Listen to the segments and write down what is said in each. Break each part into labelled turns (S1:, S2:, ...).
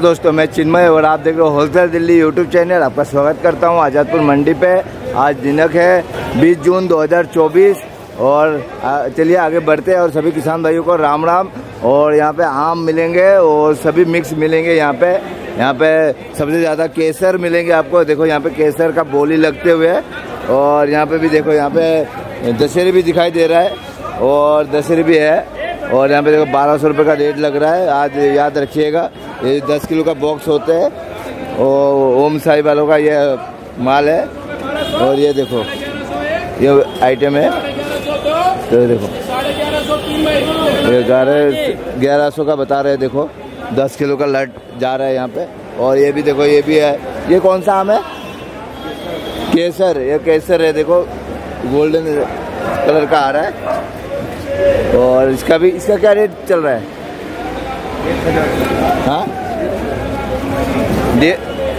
S1: दोस्तों, मैं चिन्मय और आप देख रहे हो होलसेल दिल्ली यूट्यूब चैनल आपका स्वागत करता हूँ आज़ादपुर मंडी पे। आज दिनक है 20 जून 2024 और चलिए आगे बढ़ते हैं और सभी किसान भाइयों को राम राम। और यहाँ पे आम मिलेंगे और सभी मिक्स मिलेंगे यहाँ पे। यहाँ पे सबसे ज़्यादा केसर मिलेंगे आपको। देखो, यहाँ पे केसर का बोली लगते हुए और यहाँ पे भी देखो, यहाँ पे दशहरी भी दिखाई दे रहा है और दशहरी भी है। और यहाँ पे देखो बारह सौ रुपये का रेट लग रहा है। आज याद रखिएगा, ये दस किलो का बॉक्स होते हैं। और ओम साई वालों का ये माल है। और ये देखो, ये आइटम है। तो देखो, ये ग्यारह ग्यारह सौ का बता रहे हैं, देखो। दस किलो का लट जा रहा है यहाँ पे। और ये भी देखो, ये भी है। ये कौन सा आम है? केसर, ये केसर है, देखो। गोल्डन कलर का आ रहा है। और इसका भी, इसका क्या रेट चल रहा है? हाँ?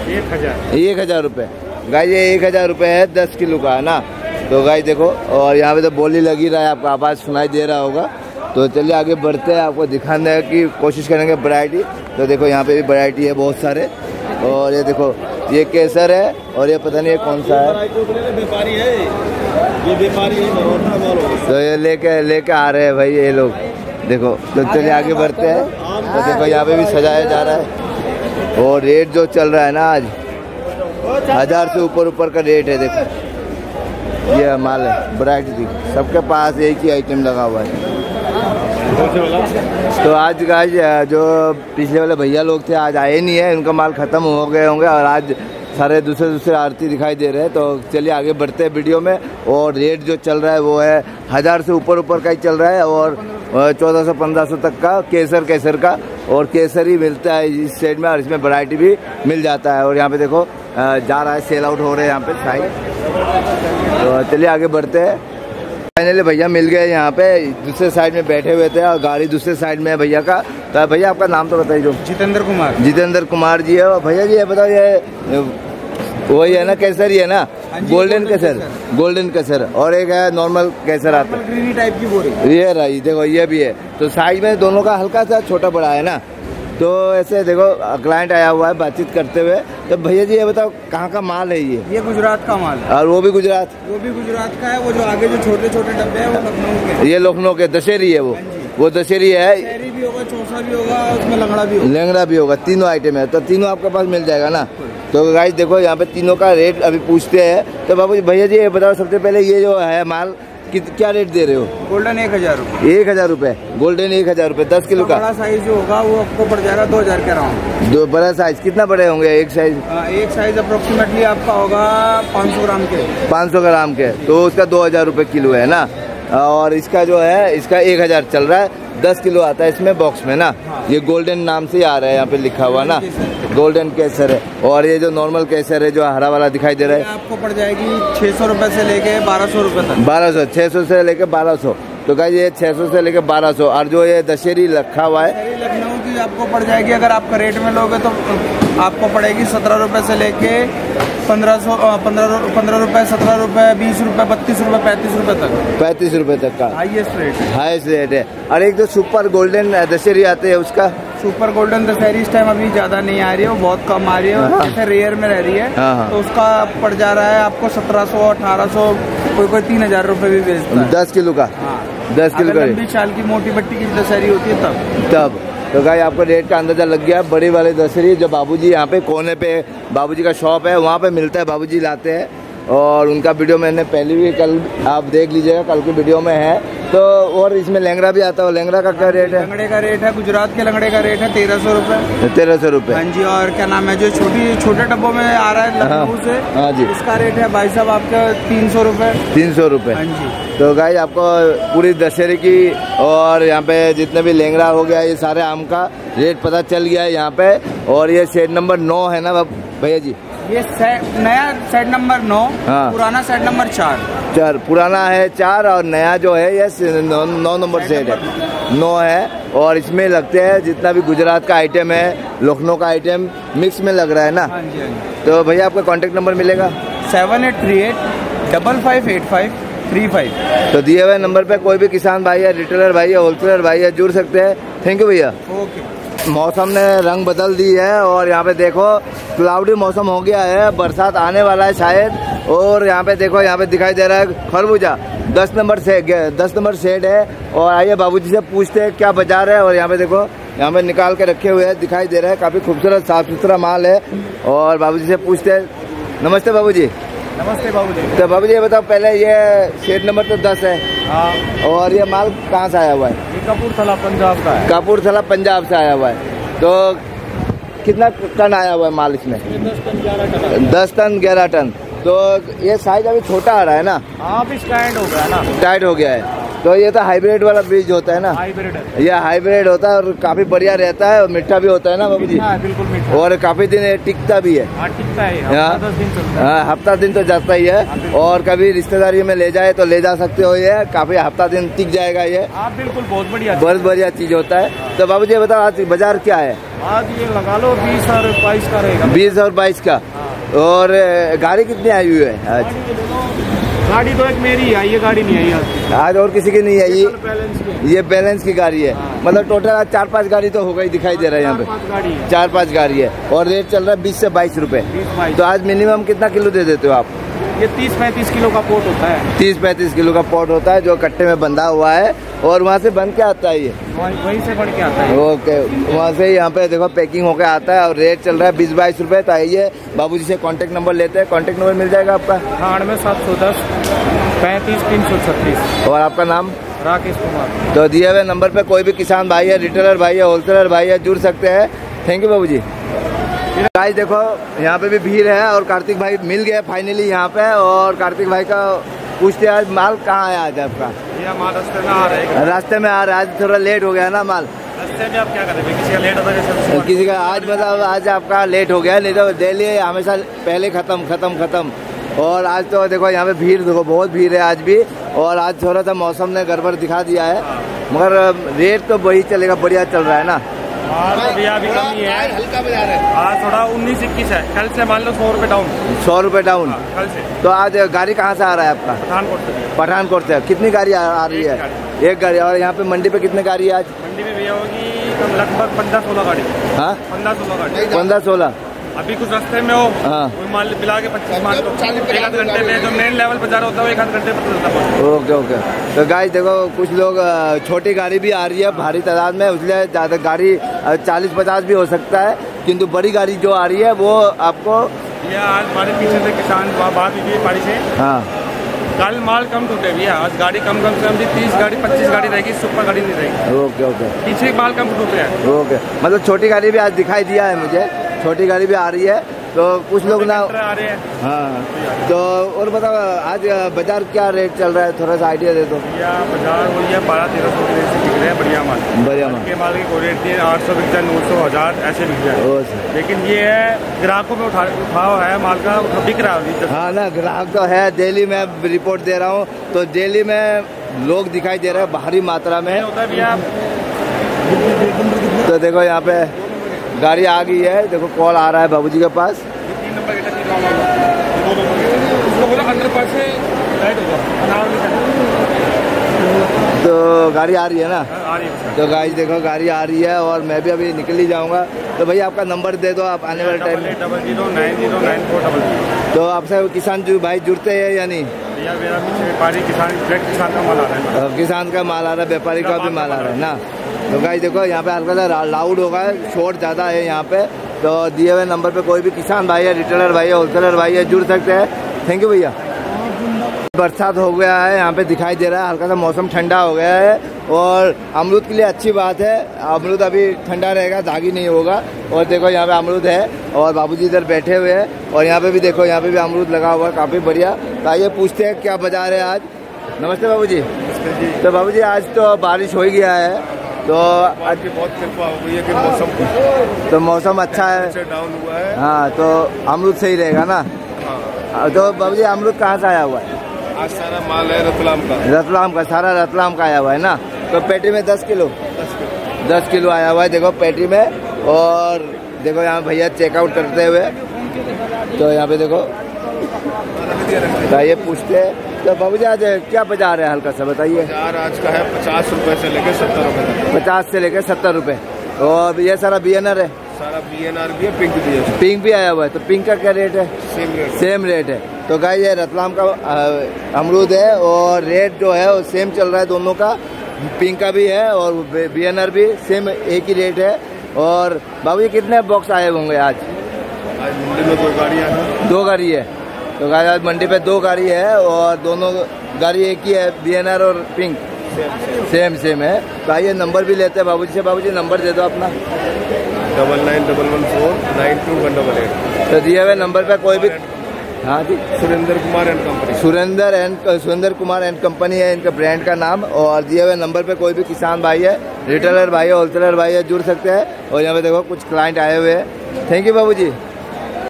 S1: एक हज़ार एक हज़ार रुपये गाय ये एक हज़ार रुपये है दस किलो का, है ना? तो गाय देखो, और यहाँ पे तो बोली लगी रहा है, आपका आवाज़ सुनाई दे रहा होगा। तो चलिए आगे बढ़ते हैं, आपको दिखाने की कोशिश करेंगे वैरायटी तो देखो, यहाँ पे भी वैरायटी है बहुत सारे। और ये देखो, ये केसर है, और ये पता नहीं ये कौन सा है। तो ये लेके लेके आ रहे हैं भाई ये लोग। देखो तो चलिए आगे बढ़ते हैं। तो देखो, यहाँ पे भी सजाया जा रहा है। और रेट जो चल रहा है ना आज, हज़ार से ऊपर ऊपर का रेट है, देखो। ये माल है वरायटी सबके पास एक ही आइटम लगा हुआ है। तो आज का जो पिछले वाले भैया लोग थे, आज आए नहीं है। उनका माल ख़त्म हो गए होंगे और आज सारे दूसरे दूसरे आरती दिखाई दे रहे हैं तो चलिए आगे बढ़ते हैं वीडियो में। और रेट जो चल रहा है वो है हज़ार से ऊपर ऊपर का ही चल रहा है और चौदह सौ पंद्रह सौ तक का केसर केसर का। और केसर ही मिलता है इस साइड में और इसमें वैरायटी भी मिल जाता है। और यहाँ पे देखो जा रहा है सेल आउट हो रहे हैं यहाँ पे साइड। तो चलिए आगे बढ़ते हैं। फाइनली भैया मिल गए यहाँ पे दूसरे साइड में बैठे हुए थे और गाड़ी दूसरे साइड में है भैया का। तो भैया आपका नाम तो बताइए जो।
S2: जितेंद्र कुमार।
S1: जितेंद्र कुमार जी है। भैया जी ये बताओ ये वही है ना कैसर ही है ना? गोल्डन हाँ कैसर। गोल्डन कैसर। और एक है नॉर्मल कैसर आता
S2: है। टाइप की बोरी।
S1: ये रही देखो ये भी है। तो साइज़ में दोनों का हल्का सा छोटा बड़ा है ना? तो ऐसे देखो क्लाइंट आया हुआ है बातचीत करते हुए। तो भैया जी ये बताओ कहाँ का माल है ये?
S2: ये गुजरात का माल
S1: है। और वो भी गुजरात?
S2: वो भी गुजरात का है वो जो आगे जो छोटे छोटे डब्बे है वो लखनऊ के
S1: ये लखनऊ के दशहरी है वो। हाँ वो दशहरी है।
S2: भी होगा चौसा भी होगा उसमें लंगड़ा भी होगा।
S1: लंगड़ा भी होगा तीनों आइटम है। तो तीनों आपके पास मिल जाएगा ना? तो गाइस देखो यहाँ पे तीनों का रेट अभी पूछते हैं। तो बाबू भैया जी ये बताओ सबसे पहले ये जो है माल कि, क्या रेट दे रहे हो?
S2: गोल्डन एक हज़ार रूपए
S1: एक हज़ार रूपए गोल्डन एक हज़ार रूपए दस किलो का।
S2: बड़ा साइज़ जो होगा वो आपको पड़ जाएगा दो हज़ार के अराउंड
S1: दो बड़ा साइज़ कितना बड़े होंगे एक साइज़
S2: एक साइज़ अप्रोक्सीमेटली आपका होगा पाँच सौ ग्राम के।
S1: पाँच सौ ग्राम के तो उसका दो हज़ार रूपए किलो है ना? और इसका जो है इसका एक हज़ार चल रहा है। दस किलो आता है इसमें बॉक्स में ना। ये गोल्डन नाम से ही आ रहा है यहाँ पे लिखा हुआ ना। गोल्डन केसर है। और ये जो नॉर्मल केसर है जो हरा वाला दिखाई दे रहा है।
S2: आपको पड़ जाएगी छह सौ रुपये से लेके बारह सौ रुपये तक।
S1: बारह सौ छह सौ से लेके बारह सौ। तो क्या ये छह सौ से लेके बारह सौ। और जो ये दशहरी रखा हुआ है
S2: लखनऊ की आपको पड़ जाएगी। अगर आप रेट में लोगे तो आपको पड़ेगी सत्रह रुपए से लेके पंद्रह सौ पंद्रह पंद्रह रुपए सत्रह रुपए बीस रुपए बत्तीस रुपए पैंतीस रुपए तक।
S1: पैंतीस रुपए तक का?
S2: हाईएस्ट रेट
S1: हाईएस्ट रेट है। और एक जो सुपर गोल्डन दशहरी आते हैं उसका?
S2: सुपर गोल्डन दशहरी इस टाइम अभी ज़्यादा नहीं आ रही है बहुत कम आ रही है हाँ। जैसे रेयर में रह रही है। हाँ, हाँ। तो उसका पड़ जा रहा है आपको सत्रह सौ अठारह सौ कोई कोई तीन हज़ार रूपए भी बेचता है।
S1: दस किलो का? हाँ। दस किलो का?
S2: लंबी चाल की मोटी पट्टी की दशहरी होती है तब।
S1: तब। तो गाय आपको रेट का अंदाज़ा लग गया, बड़ी वाले दशहरी, जो बाबूजी यहाँ पे कोने पे, बाबूजी का शॉप है, वहाँ पे मिलता है, बाबूजी लाते हैं। और उनका वीडियो मैंने पहले भी कल, आप देख लीजिएगा, कल की वीडियो में है। तो और इसमें लंगड़ा भी आता है लंगड़ा का क्या रेट है?
S2: लंगड़े का रेट है गुजरात के लंगड़े का रेट है तेरह सौ रूपए।
S1: तेरह सौ रूपए।
S2: हाँ जी और क्या नाम है जो छोटी छोटे डब्बों में आ रहा है लखनऊ हाँ। से हाँ जी। इसका रेट है भाई साहब आपका तीन सौ रूपए।
S1: तीन सौ रूपए। हाँ जी। तो गाय आपको पूरी दशहरे की और यहाँ पे जितने भी लेंगड़ा हो गया ये सारे आम का रेट पता चल गया है यहाँ पे। और ये शेड नंबर नौ है ना भैया जी?
S2: ये सेट नया सेट नंबर नौ हाँ। पुराना सेट नंबर चार।
S1: चार पुराना है चार और नया जो है ये नौ, नौ नंबर सेट है। नौ है और इसमें लगते हैं जितना भी गुजरात का आइटम है लखनऊ का आइटम मिक्स में लग रहा है ना? हाँ जी, हाँ जी। तो भैया आपका कॉन्टेक्ट नंबर मिलेगा?
S2: Seven eight three eight double five eight five three five.
S1: तो दिए हुए नंबर पे कोई भी किसान भाई है रिटेलर भाई है होलसेलर भाई है जुड़ सकते हैं। थैंक यू भैया।
S2: ओके
S1: मौसम ने रंग बदल दी है और यहाँ पे देखो क्लाउडी मौसम हो गया है बरसात आने वाला है शायद। और यहाँ पे देखो यहाँ पे दिखाई दे रहा है खरबूजा। दस नंबर से दस नंबर सेट है। और आइए बाबूजी से पूछते हैं क्या बाज़ार है? और यहाँ पे देखो यहाँ पे निकाल के रखे हुए हैं दिखाई दे रहा है। काफ़ी खूबसूरत साफ़ सुथरा माल है। और बाबूजी से पूछते हैं नमस्ते बाबूजी।
S3: नमस्ते बाबू जी
S1: तो बाबू जी ये बताओ पहले ये सेट नंबर तो दस है।
S3: हाँ।
S1: और ये माल कहाँ से आया हुआ है?
S3: कपूरथला पंजाब का है।
S1: कपूरथला पंजाब से आया हुआ है। तो कितना टन आया हुआ है माल इसमें?
S3: दस टन ग्यारह टन।
S1: तो ये साइज़ अभी छोटा आ रहा है ना?
S3: हाँ अभी स्टैंड हो गया ना।
S1: टाइट हो गया है। तो ये तो हाइब्रिड वाला बीज होता है ना?
S3: हाइब्रिड है।
S1: ये हाइब्रिड होता है और काफ़ी बढ़िया रहता है और मीठा भी होता है ना बाबू जी
S3: हाँ बिल्कुल मीठा
S1: और काफ़ी दिन टिकता भी है।
S3: हाँ टिकता है हफ़्ता दिन हाँ।
S1: हफ़्ता दिन तो जाता ही है। और कभी रिश्तेदारी में ले जाए तो ले जा सकते हो ये। काफ़ी हफ़्ता दिन टिक जाएगा ये।
S3: हाँ बिल्कुल बहुत बढ़िया
S1: बहुत बढ़िया चीज़ होता है। तो बाबू जी बताओ आज बाज़ार क्या है?
S3: आज ये लगा लो बीस और बाईस का रहेगा।
S1: बीस और बाईस का। और गाड़ी कितनी आई हुई है आज?
S3: गाड़ी तो एक मेरी आई है गाड़ी नहीं आई आज।
S1: आज और किसी की नहीं आई?
S3: कल
S1: ये बैलेंस की गाड़ी है।
S3: हाँ।
S1: मतलब टोटल आज चार पाँच गाड़ी तो हो गई दिखाई दे रहा है यहाँ पे। चार पाँच गाड़ी है। और रेट चल रहा है बीस से बाईस रूपए। तो आज मिनिमम कितना किलो दे देते हो आप?
S3: ये तीस पैंतीस किलो का पोट होता है।
S1: तीस पैंतीस किलो का पॉट होता है जो कट्टे में बंधा हुआ है और वहाँ से बन के आता है ये।
S3: वहीं से बढ़ के आता है।
S1: ओके वहाँ से यहाँ पे देखो पैकिंग होकर आता है और रेट चल रहा है बीस बाईस रुपए। तो आइए बाबूजी से कॉन्टेक्ट नंबर लेते हैं। कॉन्टेक्ट नंबर मिल जाएगा आपका?
S3: अठानवे सात सौ दस पैंतीस तीन सौ छत्तीस।
S1: और आपका नाम?
S3: राकेश कुमार।
S1: तो दिए हुए नंबर पे कोई भी किसान भाई है रिटेलर भाई है होलसेलर भाई है जुड़ सकते हैं। थैंक यू बाबू जी गाइस देखो यहाँ पे भी भीड़ है और कार्तिक भाई मिल गया फाइनली यहाँ पे और कार्तिक भाई का पूछते हैं आज माल कहाँ है आज आपका?
S3: ये रास्ते में आ रहे हैं
S1: रास्ते में आ रहा है आज थोड़ा लेट हो गया ना माल?
S3: रास्ते में आप क्या करेंगे किसी का लेट होता है
S1: किसी का आज मतलब आज आपका लेट हो गया नहीं तो डेली हमेशा पहले खत्म खत्म खत्म। और आज तो देखो यहाँ पे भीड़ देखो बहुत भीड़ है आज भी। और आज थोड़ा सा मौसम ने गड़बड़ दिखा दिया है। मगर रेट तो वही चलेगा बढ़िया चल रहा है ना?
S3: आज तो भैया अभी कम ही है।
S1: हल्का है।
S3: आज थोड़ा उन्नीस इक्कीस है। कल से मान लो सौ रुपए डाउन
S1: सौ रुपए डाउन
S3: कल से।
S1: तो आज गाड़ी कहाँ से आ रहा है आपका?
S3: पठानकोट से।
S1: पठानकोट से। कितनी गाड़ी आ, आ रही
S3: एक
S1: है? एक गाड़ी। और यहाँ पे मंडी पे कितनी गाड़ी है आज?
S3: मंडी में भैया होगी लगभग पंद्रह सोलह गाड़ी।
S1: हाँ?
S3: पंद्रह सोलह गाड़ी।
S1: पंद्रह सोलह।
S3: अभी कुछ रास्ते में हो
S1: हाँ।
S3: मान मिला के पच्चीस मान लो। एक आध घंटे में जो मेन लेवल बाज़ार होता है वो एक आध घंटे चलता है।
S1: Okay okay. तो गाइस देखो कुछ लोग छोटी गाड़ी भी आ रही है भारी तादाद में इसलिए ज़्यादा गाड़ी चालीस पचास भी हो सकता है किंतु बड़ी गाड़ी जो आ रही है वो आपको
S3: ये आज हमारे पीछे से किसान बात हुई थी पारी से।
S1: हाँ।
S3: कल माल कम टूटे भैया आज गाड़ी कम कम से कम तीस गाड़ी पच्चीस गाड़ी रहेगी सुपर गाड़ी नहीं रहेगी।
S1: Okay okay.
S3: पीछे माल कम टूट रहा है।
S1: ओके। मतलब छोटी गाड़ी भी आज दिखाई दिया है मुझे। छोटी गाड़ी भी आ रही है तो कुछ लोग ना
S3: आ रहे हैं।
S1: हाँ तो और बताओ आज बाज़ार क्या रेट चल रहा है? थोड़ा सा आइडिया दे दो।
S3: बाज़ार वही है बारह तेरह सौ के से बिक रहे हैं बढ़िया माल।
S1: बढ़िया माल।
S3: के माल की कोई रेट नहीं है आठ सौ बिक जाए नौ सौ हज़ार ऐसे बिक जाए लेकिन ये है ग्राहकों में उठा उठाव है माल का बिक रहा है
S1: हाँ ना ग्राहक तो है डेली में रिपोर्ट दे रहा हूँ तो डेली में लोग दिखाई दे रहे हैं भारी मात्रा में।
S3: होता भैया
S1: तो देखो यहाँ पे गाड़ी आ गई है देखो कॉल आ रहा है बाबूजी के पास। तो गाड़ी आ रही है ना?
S3: आ रही है
S1: तो गाड़ी देखो गाड़ी आ रही है और मैं भी अभी निकल ही जाऊँगा। तो भैया आपका नंबर दे दो आप आने वाले टाइम में। तो आपसे किसान जो भाई जुड़ते हैं या नहीं?
S3: किसान किसान का माल आ रहा है।
S1: व्यापारी का भी माल आ रहा है, ना? तो गाइस देखो, यहाँ पे हल्का सा लाउड होगा शोर ज़्यादा है यहाँ पे। तो दिए हुए नंबर पे कोई भी किसान भाई है रिटेलर भाई है होलसेलर भाई है, जुड़ सकते हैं। थैंक यू भैया। बरसात हो गया है, यहाँ पे दिखाई दे रहा है, हल्का सा मौसम ठंडा हो गया है। और अमरूद के लिए अच्छी बात है। अमरूद अभी ठंडा रहेगा दागी नहीं होगा। और देखो यहाँ पे अमरूद है और बाबूजी इधर बैठे हुए हैं। और यहाँ पे भी देखो यहाँ पे भी अमरूद लगा हुआ है काफ़ी बढ़िया। तो आइए पूछते हैं क्या बाज़ार है आज। नमस्ते बाबू जी। तो बाबूजी आज तो बारिश हो ही गया है। तो आज
S4: की बहुत कृपा हो गई है कि मौसम
S1: तो मौसम अच्छा है।
S4: डाउन हुआ है।
S1: हाँ तो अमरूद सही रहेगा ना?
S4: हाँ।
S1: तो बाबूजी अमरूद कहाँ से आया हुआ है?
S4: आज सारा माल है रतलाम का।
S1: रतलाम का सारा रतलाम का आया हुआ है ना? तो पेटी में दस किलो। दस किलो आया हुआ है देखो पेटी में। और देखो यहाँ भैया चेकआउट करते हुए। तो यहाँ पे देखो। तो ये पूछते हैं। तो बाबू जी आज क्या बाज़ार है हल्का सा बताइए।
S4: बाज़ार आज का है पचास रुपए से लेकर सत्तर रुपए तक।
S1: पचास से लेकर सत्तर रुपए। और ये सारा बीएनआर है?
S4: सारा बी एन आर भी है पिंक भी है।
S1: पिंक भी आया हुआ है तो पिंक का क्या रेट है?
S4: सेम रेट
S1: सेम रेट है। तो गाय ये रतलाम का अमरूद है और रेट जो है वो सेम चल रहा है दोनों का। पिंक का भी है और बी एन आर भी सेम एक ही रेट है। और बाबू ये कितने बॉक्स आए होंगे आज?
S4: आज मंडी में दो गाड़ियाँ हैं।
S1: दो गाड़ी है। तो गाड़ी आज मंडी पे दो गाड़ी है और दोनों गाड़ी एक ही है बी एन आर और पिंक सेम सेम है। तो आइए नंबर भी लेते हैं बाबूजी से। बाबूजी नंबर दे दो अपना।
S4: Double nine double one four nine two one double eight
S1: तो दिए हुए नंबर पे कोई भी हाँ जी।
S4: Surendra Kumar and company.
S1: Surendra and Surendra Kumar and company है इनका ब्रांड का नाम और दिए हुए नंबर पे कोई भी किसान भाई है रिटेलर भाई है होलसेलर भाई है जुड़ सकते हैं और यहाँ पे देखो कुछ क्लाइंट आए हुए हैं। थैंक यू बाबू जी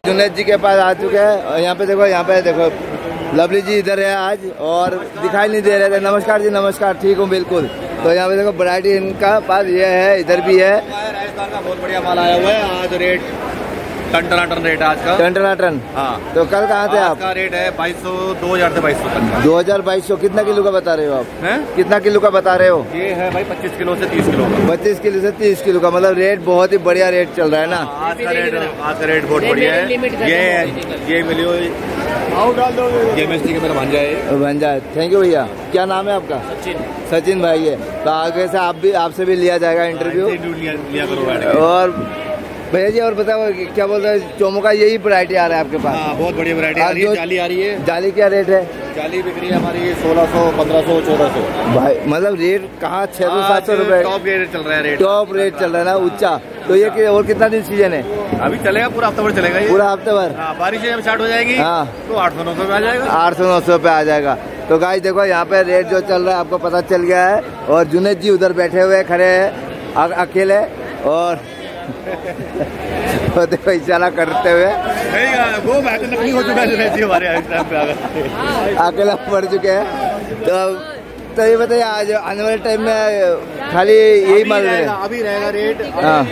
S1: जुनेद जी के पास आ चुके हैं और यहाँ पे देखो यहाँ पे देखो लवली जी इधर है आज और दिखाई नहीं दे रहे थे। नमस्कार जी नमस्कार ठीक हूँ बिल्कुल। तो यहाँ पे देखो वरायटी इनका पास ये है इधर भी है।
S5: राजस्थान का बहुत बढ़िया माल आया हुआ है आज रेट टन टना टन रेट है आज का।
S1: टन टना टन
S5: हाँ।
S1: तो कल कहाँ थे आप?
S5: का रेट है बाईस सौ दो हज़ार से बाईस सौ तक।
S1: दो हज़ार बाईस। सौ कितना किलो का बता रहे हो आप?
S5: है?
S1: कितना किलो का बता रहे हो?
S5: ये है भाई पच्चीस किलो से तीस किलो का।
S1: पच्चीस किलो से तीस किलो का। मतलब रेट बहुत ही बढ़िया रेट चल रहा है ना?
S5: आज का रेट आज का रेट बहुत बढ़िया है। ये ये मिली हुई ये के मेरा भांजा है।
S1: बन जाए थैंक यू भैया। क्या नाम है आपका?
S5: सचिन।
S1: सचिन भाई है। तो आगे से आप भी आपसे भी लिया जाएगा इंटरव्यू
S5: लिया लिया करो
S1: और भैया जी और बताओ क्या बोलते हैं चोमो का यही वरायटी आ रहा है आपके पास?
S5: हाँ बहुत बढ़िया वैरायटी आ रही है जाली आ रही है।
S1: जाली क्या रेट है?
S5: जाली बिक रही है हमारी सोलह सौ पंद्रह सौ चौदह सौ।
S1: भाई मतलब रेट कहाँ? छह सौ सात सौ रुपए।
S5: टॉप रेट चल रहा है रेट
S1: टॉप रेट चल रहा है ना ऊँचा। तो ये और कितना दिन सीज़न है?
S5: अभी चलेगा पूरा हफ़्ता भर चलेगा
S1: पूरा हफ़्ते भर?
S5: हाँ बारिश जब स्टार्ट हो जाएगी
S1: हाँ।
S5: तो आठ सौ नौ सौ आ जाएगा।
S1: आठ सौ नौ सौ पे आ जाएगा। तो गाइस देखो यहाँ पे रेट जो चल रहा है आपको पता चल गया है। और जुनेद जी उधर बैठे हुए खड़े हैं अकेले। और तो देखो इशारा करते हुए
S5: वो नकली हो चुका है हमारे
S1: अकेला पड़ चुके हैं। तो तो ये बताइए आज आने वाले टाइम में खाली यही माल है?
S5: रहेगा अभी रहेगा रेट
S1: हाँ।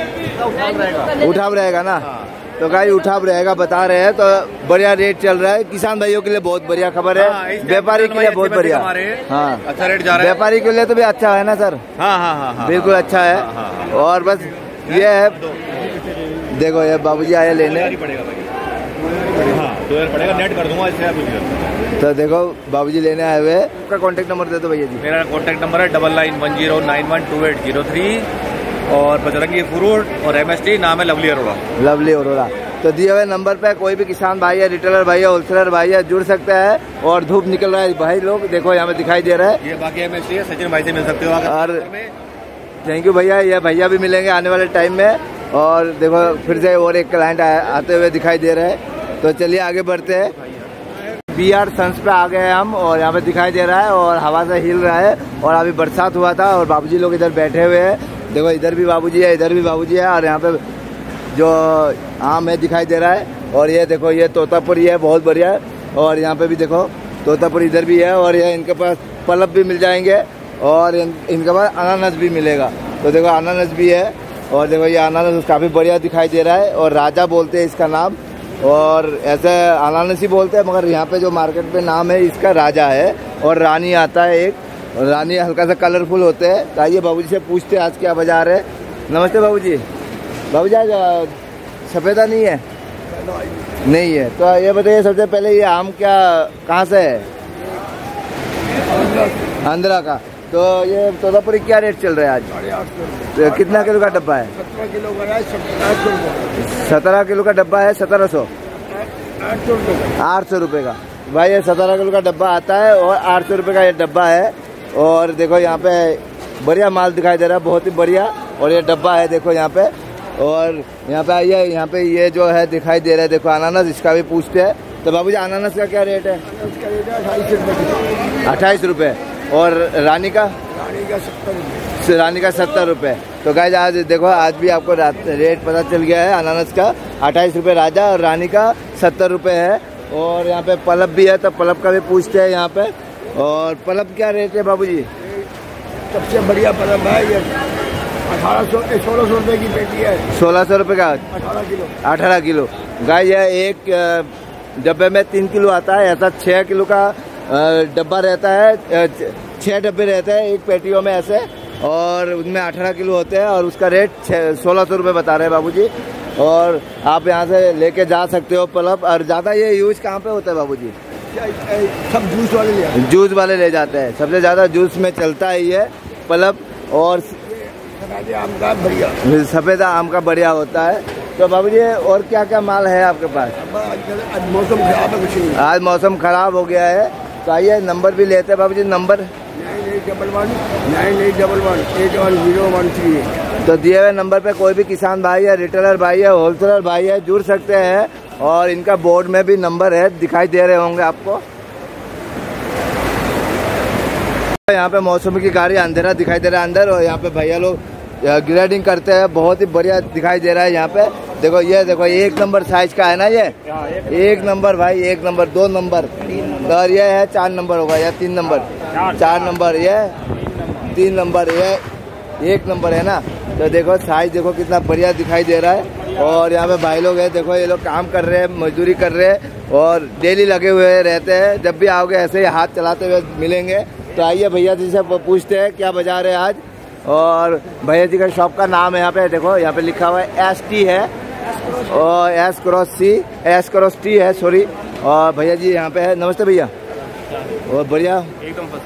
S5: उठाव रहेगा।
S1: ना? तो गाइस उठाव रहेगा बता रहे हैं। तो बढ़िया रेट चल रहा है। किसान भाइयों के लिए बहुत बढ़िया खबर
S5: हाँ,
S1: है व्यापारी के लिए बहुत बढ़िया।
S5: हैं।
S1: हाँ।
S5: अच्छा रेट जा रहा है।
S1: व्यापारी के लिए तो भी अच्छा है ना सर?
S5: हाँ हाँ हाँ हाँ
S1: बिल्कुल अच्छा है
S5: हाँ, हाँ,
S1: और बस ये है देखो ये बाबूजी आए लेने।
S5: ही पड़ेगा भाई दो हज़ार पड़ेगा नेट कर दूँगा इससे आप
S1: तो देखो बाबूजी लेने आए हुए। आपका कांटेक्ट नंबर दे दो भैया जी।
S5: मेरा कॉन्टैक्ट नंबर है double nine one zero nine one two eight zero three और बजरंगी फ्रूट और एम एस टी नाम है लवली अरोड़ा।
S1: लवली अरोड़ा। तो दिए हुए नंबर पे कोई भी किसान भाई है रिटेलर भाई है होलसेलर भाई है जुड़ सकता है और धूप निकल रहा है। भाई लोग देखो यहाँ पे दिखाई दे रहा है।
S5: ये बाकी एम एस टी है सचिन भाई से मिल सकते हो।
S1: और-। थैंक यू भैया, ये भैया भी मिलेंगे आने वाले टाइम में। और देखो, फिर से और एक क्लाइंट आते हुए दिखाई दे रहे हैं। तो चलिए आगे बढ़ते हैं। बी आर सन्स पे आ गए हैं हम और यहाँ पे दिखाई दे रहा है और हवा से हिल रहा है। और अभी बरसात हुआ था और बाबूजी लोग इधर बैठे हुए हैं। देखो, इधर भी बाबूजी है, इधर भी बाबूजी है और यहाँ पे जो आम है दिखाई दे रहा है। और ये देखो, ये तोतापुरी है, बहुत बढ़िया है। और यहाँ पे भी देखो, तोतापुरी इधर भी है और ये इनके पास पलप भी मिल जाएँगे। और इन, इनके पास अनानस भी मिलेगा। तो देखो अनानस भी है और देखो ये अनानस काफ़ी बढ़िया दिखाई दे रहा है और राजा बोलते हैं इसका नाम और ऐसे अनानस ही बोलते हैं मगर यहाँ पे जो मार्केट पे नाम है इसका राजा है और रानी आता है एक और रानी हल्का सा कलरफुल होते हैं। तो आइए बाबूजी से पूछते हैं आज क्या बाज़ार है। नमस्ते बाबू जी आज अ, सफेदा नहीं है? नहीं है। तो ये बताइए सबसे पहले ये आम क्या कहाँ से है? आंध्रा का। तो ये तोतापुरी क्या रेट चल रहा है आज? तो कितना किलो का डब्बा है?
S3: सत्रह किलो का है
S1: सत्रह किलो का डब्बा है सत्रह सौ।
S3: आठ सौ रुपये
S1: आठ सौ रुपये का। भाई ये सत्रह किलो का डब्बा आता है और आठ सौ रुपये का ये डब्बा है। और देखो यहाँ पे बढ़िया माल दिखाई दे रहा है बहुत ही बढ़िया। और ये डब्बा है देखो यहाँ पे। और यहाँ पे आइए यहाँ पे ये जो है दिखाई दे रहा है देखो अनानस इसका भी पूछते हैं। तो बाबू जी अनानस का क्या रेट है? अट्ठाईस रुपये। और रानी का?
S3: रानी का सत्तर रुपये।
S1: रानी का सत्तर रुपये। तो गाय आज देखो आज भी आपको रेट पता चल गया है अनानस का अट्ठाईस रुपये राजा और रानी का सत्तर रुपये है। और यहाँ पे पलब भी है तो पलब का भी पूछते हैं यहाँ पे। और पलब क्या रेट है बाबूजी?
S3: सबसे बढ़िया परब है ये। अठारह सौ सोलह सौ रुपये की पेटी है।
S1: सोलह सौ रुपये का?
S3: अठारह किलो।
S1: अठारह किलो। गाय यह एक डब्बे में तीन किलो आता है ऐसा छः किलो का डब्बा रहता है छः डब्बे रहते हैं एक पेटियों में ऐसे और उनमें अठारह किलो होते हैं और उसका रेट सोलह सौ रुपये बता रहे हैं बाबू जी और आप यहाँ से लेके जा सकते हो पलब और ज़्यादा ये यूज़ कहाँ पे होता है बाबू जी
S4: सब जूस वाले ले
S1: जूस वाले ले जाते हैं। सबसे ज़्यादा जूस में चलता है ये पलब और
S4: आम का बढ़िया।
S1: सफ़ेद आम का बढ़िया होता है। तो बाबू जी और क्या क्या माल है आपके पास?
S4: आज मौसम खराब है कुछ
S1: आज मौसम खराब हो गया है। तो आइए, नंबर भी लेते हैं बाबू जी नंबर। तो दिए हुए नंबर पे कोई भी किसान भाई है रिटेलर भाई है होलसेलर भाई है, जुड़ सकते हैं और इनका बोर्ड में भी नंबर है, दिखाई दे रहे होंगे आपको। यहाँ पे मौसमी की गाड़ी अंधेरा दिखाई दे रहा है अंदर और यहाँ पे भैया लोग ग्रेडिंग करते हैं, बहुत ही बढ़िया दिखाई दे रहा है यहाँ पे। देखो ये देखो एक नंबर साइज़ का है ना ये? एक नंबर भाई एक नंबर दो नंबर। और ये है चार नंबर होगा या तीन नंबर। चार। नंबर ये तीन नंबर। ये एक नंबर है ना? तो देखो साइज़ देखो कितना बढ़िया दिखाई दे रहा है। और यहाँ पे भाई लोग हैं देखो ये लोग काम कर रहे हैं मजदूरी कर रहे हैं और डेली लगे हुए रहते हैं। जब भी आओगे ऐसे ही हाथ चलाते हुए मिलेंगे। तो आइए भैया जी से पूछते हैं क्या बाज़ार है आज? और भैया जी का शॉप का नाम है यहाँ पे देखो यहाँ पे लिखा हुआ है एस टी है। और S cross C S cross T है सॉरी और भैया जी यहाँ पे है। नमस्ते भैया। और बढ़िया।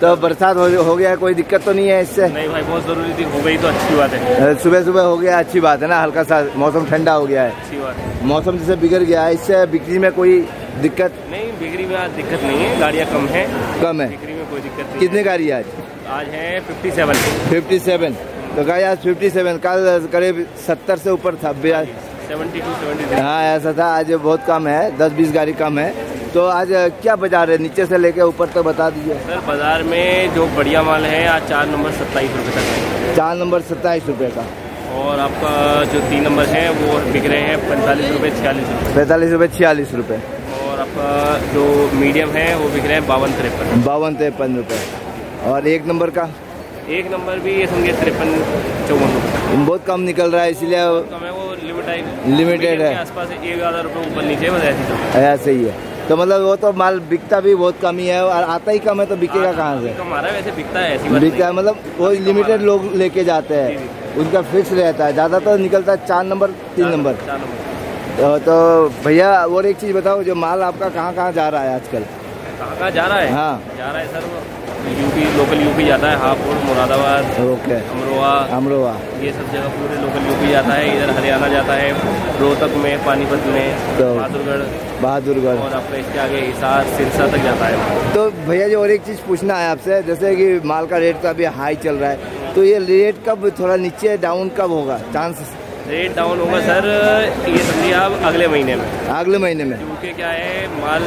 S1: तो बरसात हो, हो गया कोई दिक्कत तो नहीं है इससे?
S6: नहीं भाई बहुत ज़रूरी थी हो गई तो अच्छी बात है।
S1: सुबह सुबह हो गया अच्छी बात है ना हल्का सा मौसम ठंडा हो गया है।
S6: अच्छी बात है।
S1: मौसम जैसे बिगड़ गया है इससे बिक्री में कोई दिक्कत?
S6: नहीं बिक्री में आज दिक्कत नहीं है गाड़ियाँ कम है।
S1: कम है।
S6: बिक्री में कोई दिक्कत नहीं
S1: कितने गाड़ी आज?
S6: आज है फिफ्टी सेवन
S1: फिफ्टी सेवन तो गाड़ी आज फिफ्टी सेवन कल करीब सत्तर से ऊपर था हाँ ऐसा था। आज बहुत कम है। दस बीस गाड़ी कम है। तो आज क्या बाज़ार है? नीचे से लेके ऊपर तक तो बता दीजिए।
S6: सर बाज़ार में जो बढ़िया माल है आज चार नंबर सत्ताईस रुपये तक है।
S1: चार नंबर सत्ताईस रुपये का।
S6: और आपका जो तीन नंबर है वो बिक रहे हैं पैंतालीस रुपये छियालीस रुपये
S1: पैंतालीस रुपये छियालीस रुपये
S6: और आपका जो मीडियम है वो बिक रहे हैं बावन तिरपन।
S1: बावन तिरपन रुपये और एक नंबर का?
S6: एक नंबर भी ये समझिए तिरपन चौवन। रुपये
S1: बहुत कम निकल रहा है इसलिए
S6: लिमिटेड
S1: है।
S6: के आसपास एक हज़ार रुपये ऊपर नीचे तो।
S1: ऐसे ही है। तो मतलब वो तो माल बिकता भी बहुत कम ही है और आता ही कम है तो बिकेगा कहाँ से?
S6: हमारा वैसे बिकता है ऐसी बात
S1: बिकता है मतलब वो लिमिटेड लोग लेके जाते हैं। उनका फिक्स रहता है। ज़्यादातर निकलता है चार नंबर तीन नंबर।
S6: नंबर
S1: तो, तो भैया और एक चीज़ बताओ जो माल आपका कहाँ कहाँ जा रहा है आजकल?
S6: कहाँ कहाँ जा रहा है?
S1: हाँ।
S6: जा रहा है सर यूपी लोकल यूपी जाता है हापुड़ मुरादाबाद
S1: ओके
S6: अमरोहा
S1: अमरोहा.
S6: ये सब जगह पूरे लोकल यूपी जाता है इधर हरियाणा जाता है रोहतक में पानीपत में
S1: तो-
S6: बहादुरगढ़
S1: बहादुरगढ़.
S6: और आपका इसके आगे हिसार सिरसा तक जाता है।
S1: तो भैया जी और एक चीज़ पूछना है आपसे जैसे कि माल का रेट तो अभी हाई चल रहा है तो ये रेट कब थोड़ा नीचे डाउन कब होगा? चांस
S6: रेट डाउन होगा सर ये समझिए आप अगले महीने में।
S1: अगले महीने में।
S6: क्योंकि क्या है माल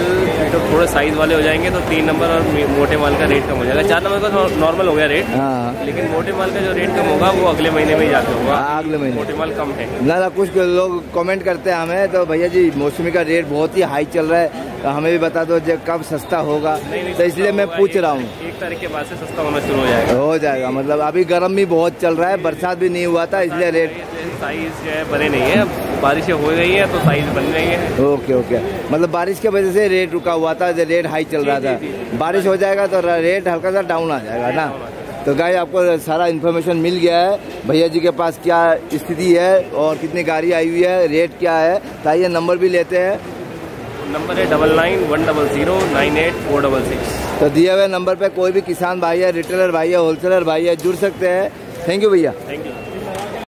S6: तो थोड़े साइज़ वाले हो जाएँगे तो तीन नंबर और मोटे माल का रेट कम हो जाएगा। चार नंबर का तो नॉर्मल हो गया रेट
S1: हाँ।
S6: लेकिन मोटे माल का जो रेट कम होगा वो अगले महीने में ही जाके होगा।
S1: हाँ, अगले महीने।
S6: मोटे माल कम है।
S1: ना ना कुछ लोग कॉमेंट करते हैं हमें तो भैया जी मौसमी का रेट बहुत ही हाई चल रहा है तो हमें भी बता दो जब कब सस्ता होगा। तो इसलिए मैं पूछ रहा हूँ।
S6: एक तारीख के बाद से सस्ता होना शुरू हो जाएगा।
S1: हो जाएगा मतलब अभी गर्म भी बहुत चल रहा है बरसात भी नहीं हुआ था इसलिए रेट
S6: साइज़ जो है बने नहीं है। बारिशें हो गई है तो साइज़ बन रही है।
S1: ओके ओके मतलब बारिश की वजह से रेट रुका हुआ था रेट हाई चल रहा था। बारिश हो जाएगा तो रेट हल्का सा डाउन आ जाएगा ना। तो गाय आपको सारा इन्फॉर्मेशन मिल गया है। भैया जी के पास क्या स्थिति है और कितनी गाड़ी आई हुई है रेट क्या है तो आइए नंबर भी लेते हैं।
S6: नंबर है double nine one double zero nine eight four double six
S1: तो दिए हुए नंबर पे कोई भी किसान भाई है रिटेलर भाई है होलसेलर भाई है जुड़ सकते हैं। थैंक यू भैया।
S6: थैंक यू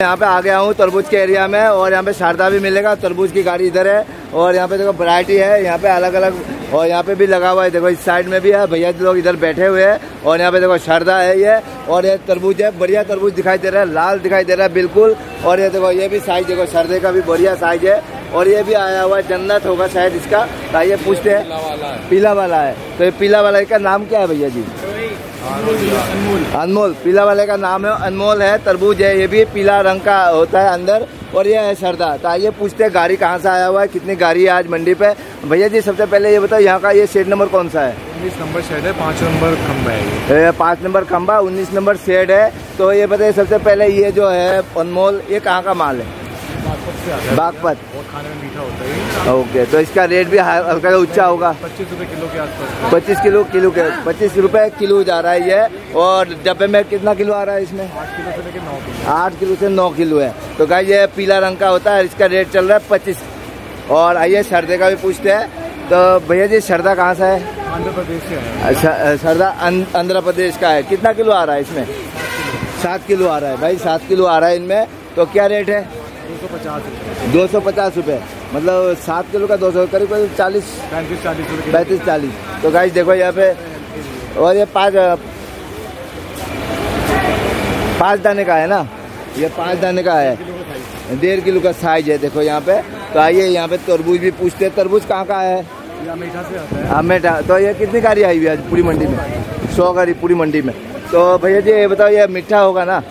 S1: यहाँ पे आ गया हूँ तरबूज के एरिया में और यहाँ पे शारदा भी मिलेगा। तरबूज की गाड़ी इधर है और यहाँ पे देखो वरायटी है। यहाँ पे अलग अलग और यहाँ पे भी लगा हुआ है। देखो इस साइड में भी है। भैया जी लोग इधर बैठे हुए हैं और यहाँ पे देखो शारदा है ये और ये तरबूज है। बढ़िया तरबूज दिखाई दे रहा है। लाल दिखाई दे रहा है बिल्कुल और ये देखो ये भी साइज़ देखो शारदे का भी बढ़िया साइज़ है और ये भी आया हुआ है। जन्नत होगा शायद इसका। तो आइए पूछते हैं। पीला वाला है। तो ये पीला वाला का नाम क्या है भैया जी? अनमोल। अनमोल पीला वाले का नाम है अनमोल है तरबूज है ये भी पीला रंग का होता है अंदर और ये है सरदा। तो आइए पूछते हैं गाड़ी कहाँ से आया हुआ है कितनी गाड़ी है आज मंडी पे? भैया जी सबसे पहले ये बताओ यहाँ का ये शेड नंबर कौन सा है?
S4: उन्नीस नंबर शेड है पाँच नंबर खम्बा है
S1: ये। पाँच नंबर खंबा उन्नीस नंबर शेड है। तो ये बताइए सबसे पहले ये जो है अनमोल ये कहाँ का माल है? बागपत।
S4: और खाने में मीठा होता है।
S1: ओके तो इसका रेट भी हल्का ऊँचा होगा।
S4: पच्चीस रुपए किलो के आसपास।
S1: पच्चीस किलो किलो के पच्चीस रुपए किलो जा रहा है ये। और डब्बे में कितना किलो आ रहा है इसमें?
S4: आठ किलो से लेकर नौ किलो।
S1: आठ किलो से नौ किलो है। तो गाय ये पीला रंग का होता है इसका रेट चल रहा है पच्चीस। और आइए सरदे का भी पूछते हैं। तो भैया जी सरदा कहाँ से है?
S4: आंध्र प्रदेश से है
S1: अच्छा सरदा अं- आंध्र प्रदेश का है। कितना किलो आ रहा है इसमें? सात किलो आ रहा है भाई सात किलो आ रहा है इनमें। तो क्या रेट है?
S4: सौ पचास रुपये
S1: दो सौ पचास रुपये मतलब सात किलो का दो सौ करीब करीब चालीस।
S4: पैंतीस चालीस
S1: पैंतीस चालीस। तो गाइस देखो यहाँ पे। और ये पाँच पाँच दाने का है ना? ये पाँच दाने का है। डेढ़ किलो का साइज़ है देखो यहाँ पे। तो आइए यहाँ पे तरबूज भी पूछते हैं। तरबूज कहाँ का है?
S4: है।
S1: अमेठा। तो ये कितनी गाड़ी आई हुई है आज पूरी मंडी में? सौ गाड़ी पूरी मंडी में। तो भैया जी ये बताओ ये मीठा होगा ना?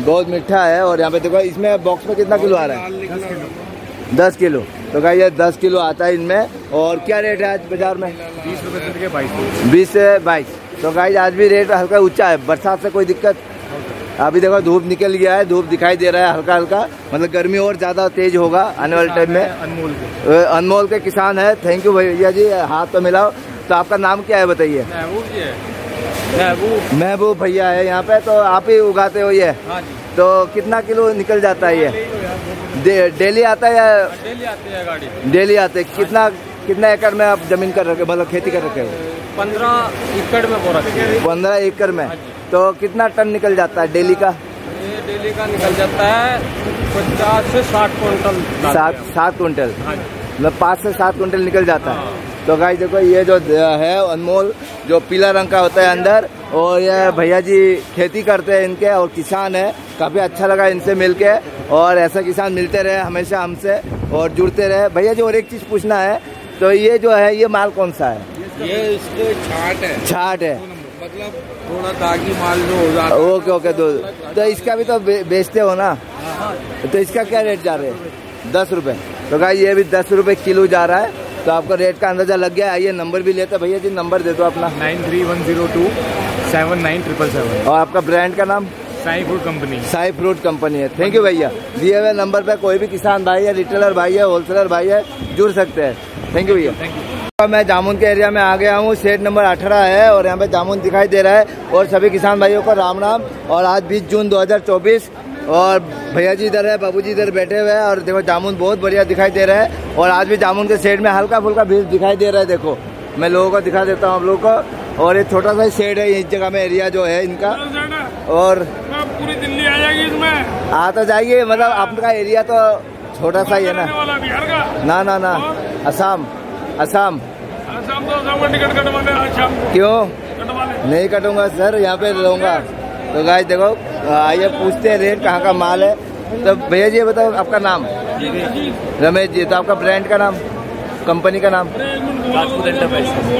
S1: बहुत मीठा है और यहाँ पे देखो इसमें बॉक्स में कितना किलो आ रहा है? दस किलो। तो क्या ये दस किलो आता है इनमें। और क्या रेट है आज बाज़ार में?
S4: बीस रुपये से बाईस
S1: बीस से बाईस। तो गाइज़ आज भी रेट हल्का ऊँचा है। बरसात से कोई दिक्कत? अभी देखो धूप निकल गया है। धूप दिखाई दे रहा है हल्का हल्का। मतलब गर्मी और ज़्यादा तेज होगा आने वाले टाइम में।
S4: अनमोल के।
S1: अनमोल के किसान है। थैंक यू भैया जी। हाथ तो मिलाओ। तो आपका नाम क्या है बताइए?
S6: महबूब।
S1: भैया है यहाँ पे तो आप ही उगाते हो ये?
S6: हाँ जी।
S1: तो कितना किलो निकल जाता है ये? डे, डेली आता है या
S6: डेली आती है गाड़ी।
S1: डेली आते हैं? कितना कितना एकड़ में आप ज़मीन कर रखे मतलब खेती कर रखे हो?
S6: पंद्रह एकड़ में बो रखी
S1: पंद्रह एकड़ में? तो कितना टन निकल जाता है डेली का?
S6: डेली का निकल जाता है पचास से साठ क्विंटल।
S1: सात
S6: है।
S1: सात कुंटल
S6: हाँ
S1: मतलब पाँच से सात क्विंटल निकल जाता है। तो गाइस देखो ये जो है अनमोल जो पीला रंग का होता है अंदर और ये भैया जी खेती करते हैं इनके और किसान है। काफ़ी अच्छा लगा इनसे मिलके और ऐसा किसान मिलते रहे हमेशा हमसे और जुड़ते रहे। भैया जी और एक चीज़ पूछना है तो ये जो है ये माल कौन सा है?
S3: ये इसके छाट है।
S1: छाट है।
S3: मतलब थोड़ा दागी माल जो हो जाता
S1: ओके ओके दो। तो इसका भी तो बेचते हो ना? तो इसका क्या रेट जा रहे हैं? दस रुपए। तो गाइस ये भी दस रुपए किलो जा रहा है। तो आपको रेट का अंदाज़ा लग गया आइए नंबर भी लेते हैं। भैया जी नंबर दे दो अपना
S4: nine three one zero two seven nine triple seven
S1: और आपका ब्रांड का नाम
S4: Sai fruit company
S1: Sai fruit company है थैंक यू भैया दिए हुए नंबर पे कोई भी किसान भाई है रिटेलर भाई है होलसेलर भाई है जुड़ सकते हैं थैंक यू भैया
S4: थैंक यू
S1: मैं जामुन के एरिया में आ गया हूँ शेड नंबर 18 है और यहाँ पे जामुन दिखाई दे रहा है और सभी किसान भाइयों को राम राम और आज 20 जून 2024 और भैया जी इधर है बाबू जी इधर बैठे हुए हैं और देखो जामुन बहुत बढ़िया दिखाई दे रहा है और आज भी जामुन के शेड में हल्का फुल्का भीड़ दिखाई दे रहा है देखो। मैं लोगों को दिखा देता हूँ आप लोगों को और ये छोटा सा शेड है इस जगह में एरिया जो है इनका। और
S7: पूरी दिल्ली आ जाएगी इसमें।
S1: आ तो जाइए मतलब आपका एरिया तो छोटा सा ही है ना। ना ना ना। असम असम।
S7: तो
S1: क्यों? नहीं कटूँगा सर यहाँ पे रहूँगा। तो गाइस देखो आइए पूछते हैं रेट कहाँ का माल है। तो भैया जी ये बताओ आपका नाम? रमेश जी तो आपका ब्रांड का नाम? कंपनी का नाम?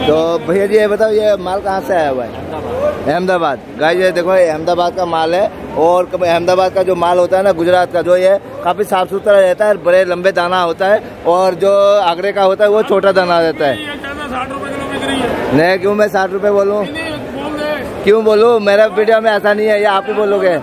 S1: तो भैया जी ये बताओ ये माल कहाँ से आया हुआ है? अहमदाबाद। गाय ये देखो ये अहमदाबाद का माल है। और अहमदाबाद का जो माल होता है ना गुजरात का जो ये काफ़ी साफ़ सुथरा रहता है बड़े लंबे दाना होता है और जो आगरे का होता है वो छोटा दाना रहता है? नहीं क्यों मैं साठ रुपए बोलूँ? क्यों बोलूँ? मेरा वीडियो में ऐसा नहीं है, ये आप ही बोलोगे।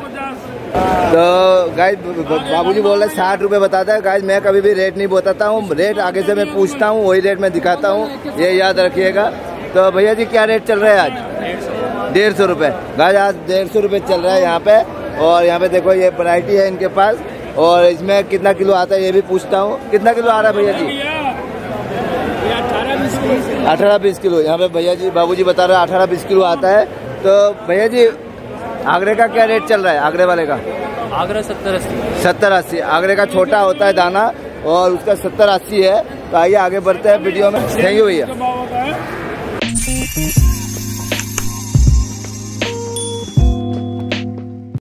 S1: तो गाइस बाबूजी बोल रहे साठ रुपये बताता है। गाइस मैं कभी भी रेट नहीं बताता हूँ। रेट आगे से मैं पूछता हूँ, वही रेट में दिखाता हूँ। ये याद रखिएगा। तो भैया जी, क्या रेट चल रहा है आज? डेढ़ सौ रुपये गाइस आज डेढ़ सौ रुपये चल रहा है यहाँ पे। और यहाँ पे देखो, ये वरायटी है इनके पास। और इसमें कितना किलो आता है, ये भी पूछता हूँ। कितना किलो आ रहा है भैया जी? अठारह बीस किलो। यहाँ पे भैया जी, बाबूजी बता रहे हैं, अठारह बीस किलो आता है। तो भैया जी आगरे का क्या रेट चल रहा है? आगरे वाले का?
S6: आगरा सत्तर अस्सी।
S1: सत्तर अस्सी। आगरे का छोटा होता है दाना और उसका सत्तर अस्सी है। तो आइए आगे बढ़ते हैं वीडियो में। थैंक यू भैया।